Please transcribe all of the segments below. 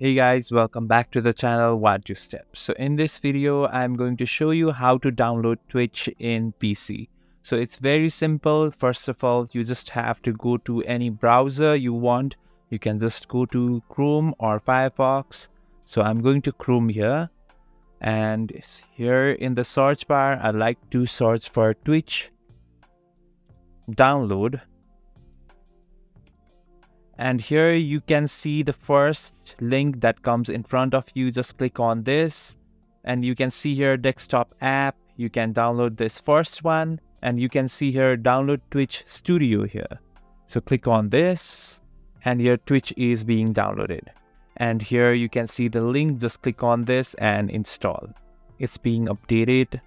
Hey guys, welcome back to the channel One2Step. So in this video, I'm going to show you how to download Twitch in PC. So it's very simple. First of all, you just have to go to any browser you want. You can just go to Chrome or Firefox. So I'm going to Chrome here. And here in the search bar, I like to search for Twitch download and here you can see the first link that comes in front of you. Just click on this. And you can see here desktop app. You can download this first one. And you can see here download twitch studio here. So click on this. And your twitch is being downloaded. And here you can see the link. Just click on this and install. It's being updated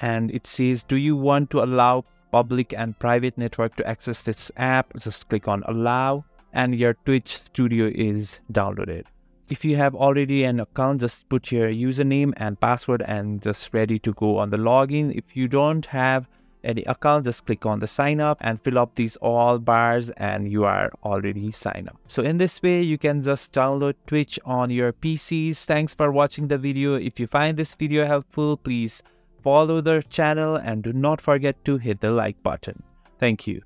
and it says do you want to allow public and private network to access this app? Just click on allow and your twitch studio is downloaded. If you have already an account just put your username and password and just ready to go on the login. If you don't have any account just click on the sign up and fill up these all bars and you are already signed up. So in this way you can just download twitch on your pcs thanks for watching the video. If you find this video helpful please follow the channel and do not forget to hit the like button. Thank you.